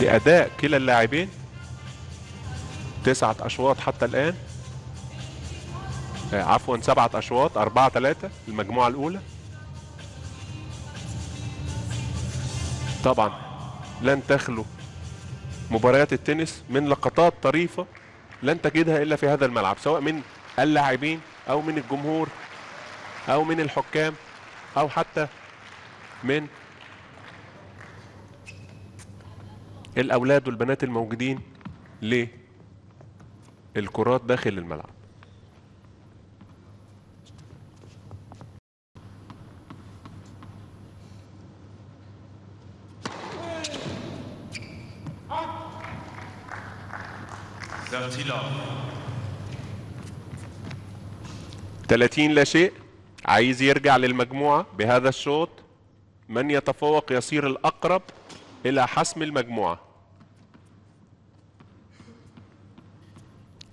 لأداء كلا اللاعبين. تسعة أشواط حتى الآن. آه، عفوا سبعة أشواط أربعة ثلاثة المجموعة الأولى. طبعا لن تخلو مباريات التنس من لقطات طريفة لن تجدها إلا في هذا الملعب سواء من اللاعبين أو من الجمهور أو من الحكام أو حتى من الأولاد والبنات الموجودين للكرات داخل الملعب. 30 لا شيء. عايز يرجع للمجموعة بهذا الشوط. من يتفوق يصير الأقرب إلى حسم المجموعة؟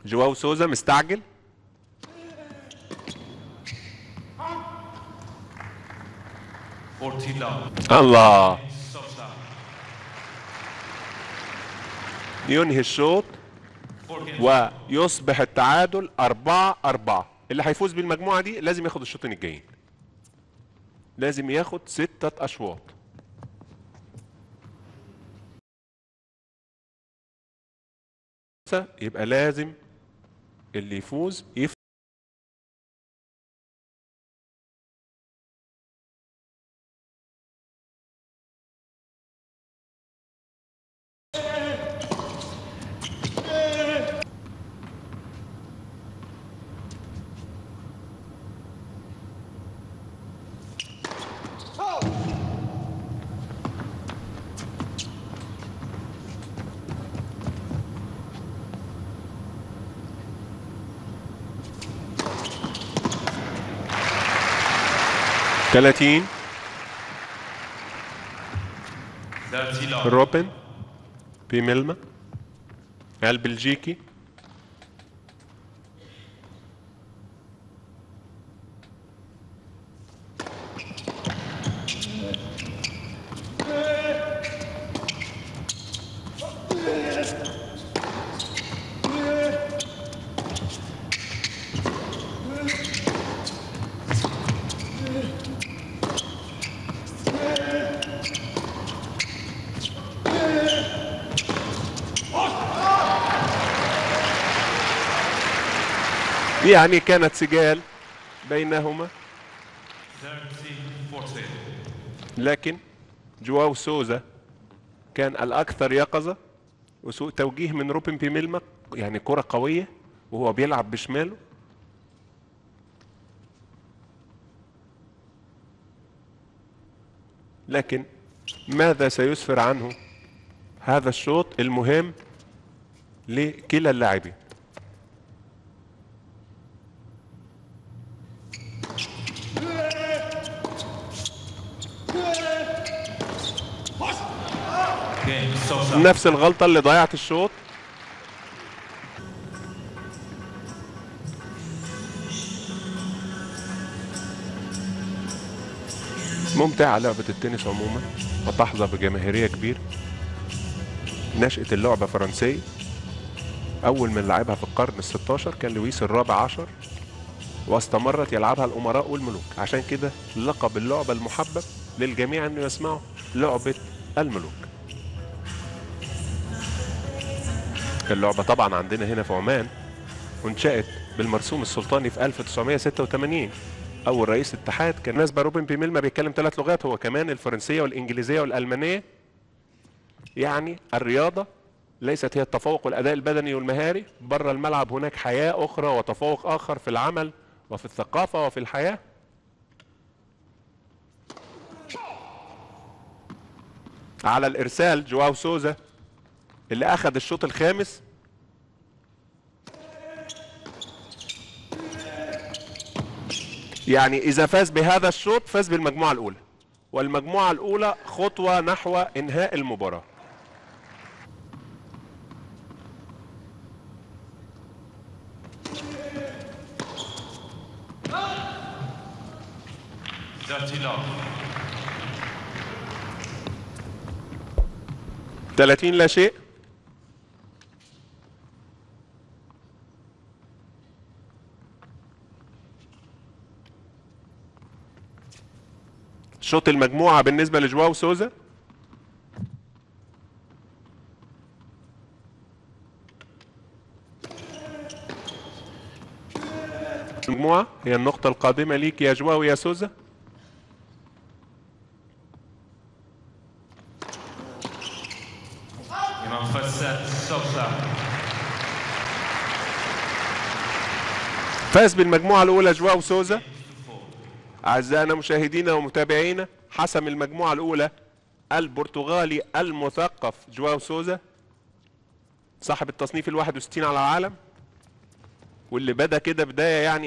جواو سوزا مستعجل. الله. ينهي الشوط ويصبح التعادل أربعة أربعة. اللي هيفوز بالمجموعة دي لازم ياخد الشوطين الجايين. لازم ياخد ستة أشواط. يبقى لازم اللي يفوز يف... 30 روبن بملما البلجيكي يعني كانت سجال بينهما. لكن جواو سوزا كان الأكثر يقظة وسوء توجيه من روبن بيميلما يعني كرة قوية وهو بيلعب بشماله لكن ماذا سيسفر عنه هذا الشوط المهم لكلا اللاعبين نفس الغلطة اللي ضيعت الشوط. ممتعة لعبة التنس عموما وتحظى بجماهيرية كبيرة. نشأة اللعبة فرنسية أول من لعبها في القرن الستاشر كان لويس الرابع عشر واستمرت يلعبها الأمراء والملوك. عشان كده لقب اللعبة المحبب للجميع أنه يسمعوا لعبة الملوك. اللعبة طبعا عندنا هنا في عمان وانشأت بالمرسوم السلطاني في 1986 أول رئيس اتحاد كان بالنسبة روبن بيميلما بيتكلم ثلاث لغات هو كمان الفرنسية والإنجليزية والألمانية. يعني الرياضة ليست هي التفوق والأداء البدني والمهاري. بره الملعب هناك حياة أخرى وتفوق آخر في العمل وفي الثقافة وفي الحياة. على الإرسال جواو سوزا اللي أخذ الشوط الخامس. يعني إذا فاز بهذا الشوط فاز بالمجموعة الأولى والمجموعة الأولى خطوة نحو إنهاء المباراة Dirty love. 30 لا شيء شوط المجموعة بالنسبة لجواو سوزا. المجموعة هي النقطة القادمة ليك يا جواو يا سوزا. فاز بالمجموعة الأولى جواو سوزا. أعزائنا مشاهدينا ومتابعينا حسم المجموعة الأولى البرتغالي المثقف جواو سوزا صاحب التصنيف ال 61 على العالم واللي بدأ كده بداية يعني